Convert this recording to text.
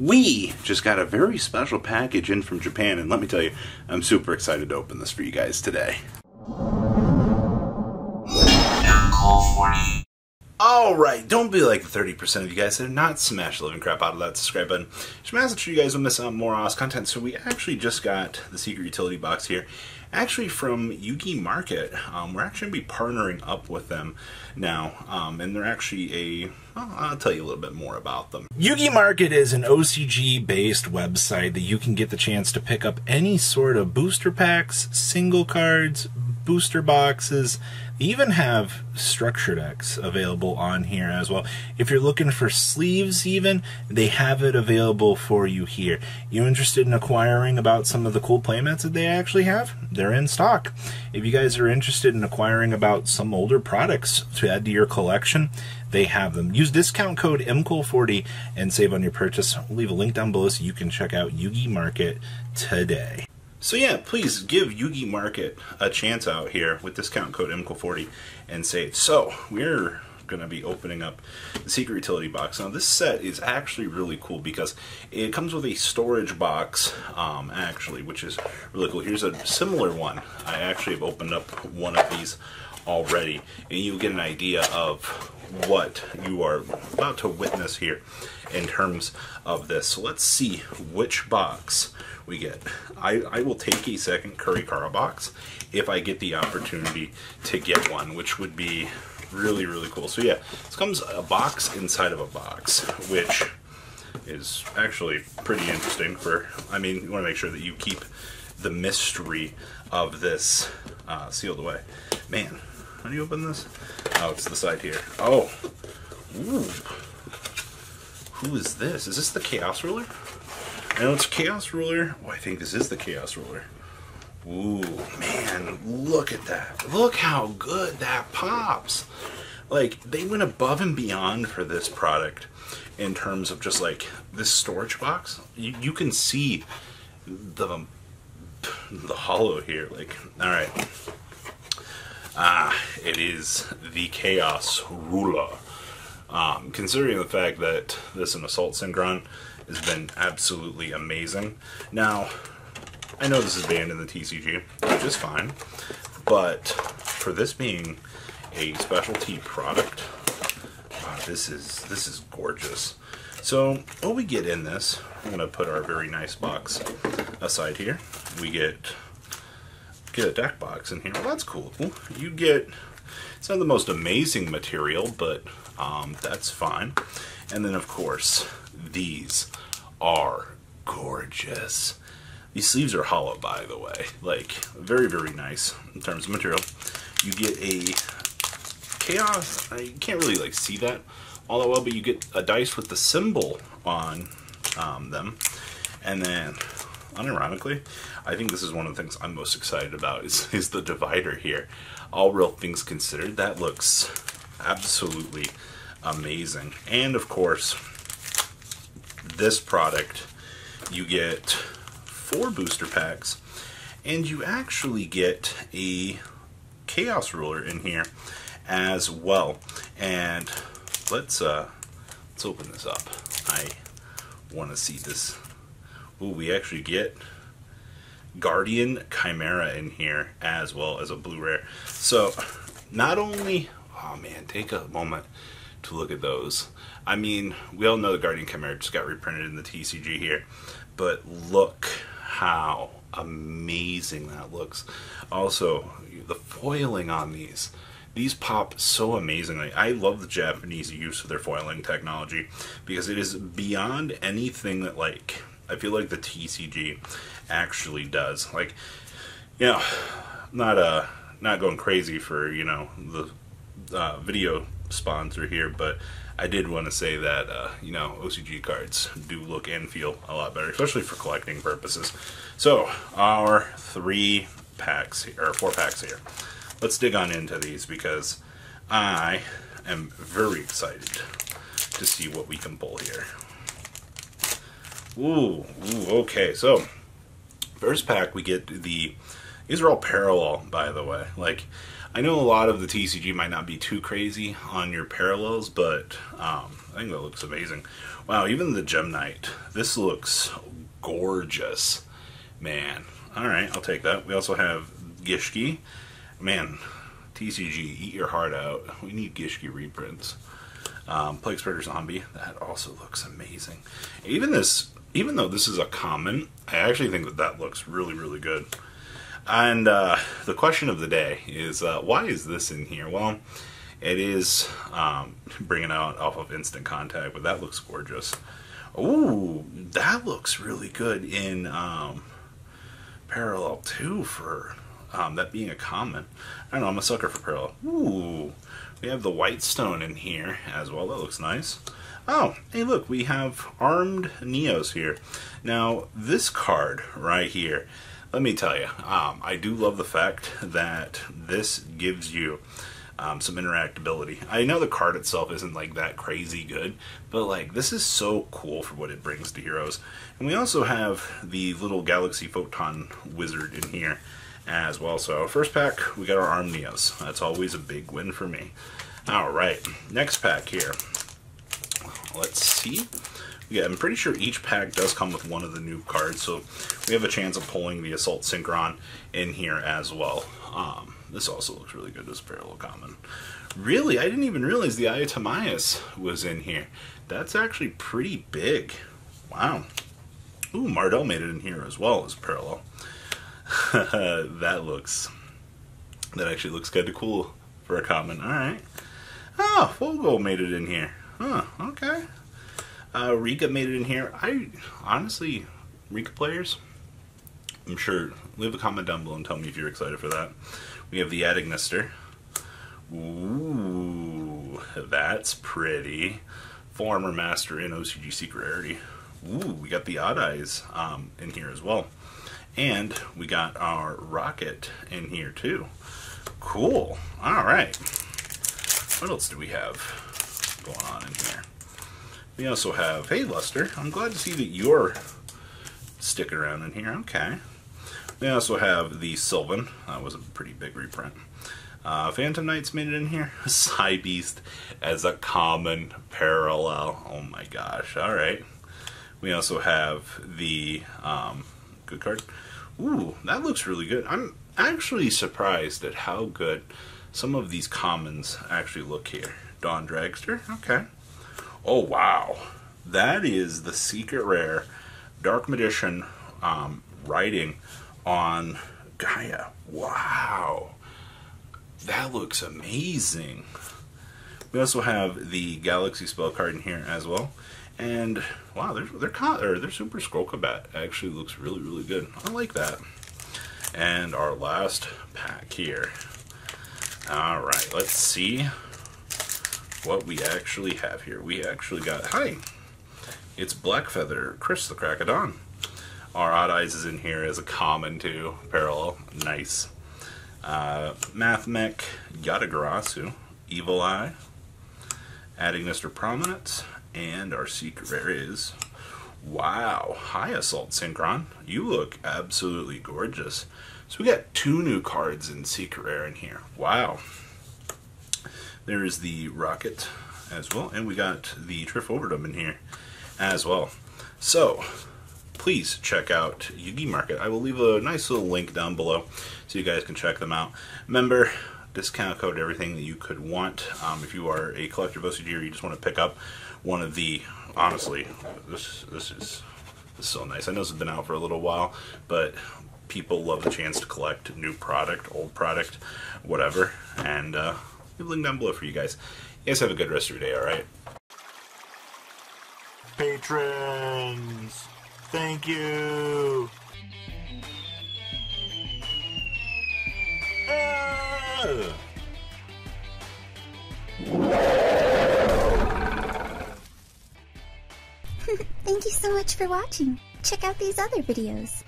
We just got a very special package in from Japan, and let me tell you, I'm super excited to open this for you guys today. Alright, don't be like the 30% of you guys that have not smashed the living crap out of that subscribe button. Just massive sure you guys will miss out on more awesome content. So we actually just got the secret utility box here. Actually from Yugi Market. Um, we're actually going to be partnering up with them now. Um, and they're actually a... Well, I'll tell you a little bit more about them. Yugi Market is an OCG based website that you can get the chance to pick up any sort of booster packs, single cards, booster boxes. They even have structure decks available on here as well. If you're looking for sleeves even, they have it available for you here. You're interested in acquiring about some of the cool playmats that they actually have? They're in stock. If you guys are interested in acquiring about some older products to add to your collection, they have them. Use discount code MKOHL40 and save on your purchase. I'll leave a link down below so you can check out Yugi Market today. So yeah, please give Yugi Market a chance out here with discount code MKOHL40 and save. So we're going to be opening up the secret utility box. Now this set is actually really cool because it comes with a storage box um, actually, which is really cool. Here's a similar one. I actually have opened up one of these already and you get an idea of what you are about to witness here in terms of this. So let's see which box we get. I, I will take a second Kurikara box if I get the opportunity to get one, which would be really, really cool. So yeah, this comes a box inside of a box, which is actually pretty interesting for, I mean, you want to make sure that you keep the mystery of this uh, sealed away. Man, how do you open this? Oh, it's the side here. Oh, ooh. Who is this? Is this the Chaos Ruler? And it's Chaos Ruler. Oh, I think this is the Chaos Ruler. Ooh, man, look at that. Look how good that pops. Like, they went above and beyond for this product in terms of just like this storage box. You, you can see the the hollow here. Like, all right. Ah, it is the Chaos Ruler. Um, considering the fact that this is an Assault Synchron, has been absolutely amazing. Now, I know this is banned in the TCG, which is fine, but for this being a specialty product, uh, this is this is gorgeous. So what we get in this, I'm gonna put our very nice box aside here. We get get a deck box in here. Well, that's cool. You get it's not the most amazing material, but um, that's fine. And then of course these are gorgeous. These sleeves are hollow, by the way. Like, very, very nice in terms of material. You get a Chaos, you can't really like see that all that well, but you get a dice with the symbol on um, them. And then, unironically, I think this is one of the things I'm most excited about is, is the divider here. All real things considered, that looks absolutely amazing. And of course, this product, you get four booster packs, and you actually get a Chaos Ruler in here as well. And let's uh, let's open this up. I want to see this. Ooh, we actually get Guardian Chimera in here as well as a blue rare. So not only, oh man, take a moment to look at those. I mean, we all know the Guardian Chimera just got reprinted in the TCG here, but look how amazing that looks. Also, the foiling on these. These pop so amazingly. I love the Japanese use of their foiling technology because it is beyond anything that like I feel like the TCG actually does. Like, you know, not uh not going crazy for you know the uh, video sponsor here, but I did want to say that, uh, you know, OCG cards do look and feel a lot better, especially for collecting purposes. So, our three packs, here, or four packs here. Let's dig on into these because I am very excited to see what we can pull here. Ooh, ooh okay, so first pack we get the These are all parallel, by the way. Like, I know a lot of the TCG might not be too crazy on your parallels, but um, I think that looks amazing. Wow, even the Gem Knight. This looks gorgeous. Man. Alright, I'll take that. We also have Gishki. Man, TCG, eat your heart out. We need Gishki reprints. Um, Plague Zombie. That also looks amazing. Even this, even though this is a common, I actually think that that looks really, really good. And uh, the question of the day is, uh, why is this in here? Well, it is um, bringing out off of Instant Contact, but that looks gorgeous. Ooh, that looks really good in um, Parallel 2 for um, that being a common. I don't know, I'm a sucker for Parallel. Ooh, we have the White Stone in here as well. That looks nice. Oh, hey look, we have Armed Neos here. Now, this card right here, let me tell you, um, I do love the fact that this gives you um, some interactability. I know the card itself isn't like that crazy good, but like this is so cool for what it brings to heroes. And we also have the little Galaxy Photon Wizard in here as well. So first pack, we got our Arm Neos. That's always a big win for me. All right, next pack here. Let's see. Yeah, I'm pretty sure each pack does come with one of the new cards, so we have a chance of pulling the Assault Synchron in here as well. Um, this also looks really good, this Parallel Common. Really, I didn't even realize the Aya Timaeus was in here. That's actually pretty big. Wow. Ooh, Mardel made it in here as well as Parallel. that looks... That actually looks kind of cool for a common. Alright. Oh, Fogo made it in here. Huh, okay. Uh, Rika made it in here. I honestly, Rika players, I'm sure, leave a comment down below and tell me if you're excited for that. We have the Adignister. Ooh, that's pretty. Former Master in OCG Secret Rarity. Ooh, we got the Odd Eyes um, in here as well. And we got our Rocket in here too. Cool. All right. What else do we have going on in here? We also have, hey Luster, I'm glad to see that you're sticking around in here. Okay. We also have the Sylvan. That was a pretty big reprint. Uh, Phantom Knights made it in here. Psy Beast as a common parallel. Oh my gosh. Alright. We also have the um, good card. Ooh, that looks really good. I'm actually surprised at how good some of these commons actually look here. Dawn Dragster. Okay. Oh, wow. That is the secret rare Dark Magician um, writing on Gaia. Wow. That looks amazing. We also have the Galaxy spell card in here as well. And wow, their their Super Scroll-Combat actually looks really really good. I like that. And our last pack here. All right, let's see what we actually have here. We actually got, hi, it's Blackfeather, Kris the Crack of Dawn. Our Odd Eyes is in here as a common too, parallel, nice. Uh, Mathmech, Yatagarasu, Evil Eye, adding Mr. Prominence, and our secret rare is, wow, High Assault Synchron. You look absolutely gorgeous. So we got two new cards in secret rare in here. Wow. There is the Rocket as well, and we got the Trifoverdom in here as well. So, please check out Yugi Market. I will leave a nice little link down below so you guys can check them out. Remember, discount code everything that you could want um, if you are a collector of OCG or you just want to pick up one of the, honestly, this, this is this is so nice. I know this has been out for a little while, but people love the chance to collect new product, old product, whatever, and uh, leave a link down below for you guys. You guys have a good rest of your day, alright? Patrons! Thank you! Thank you so much for watching. Check out these other videos.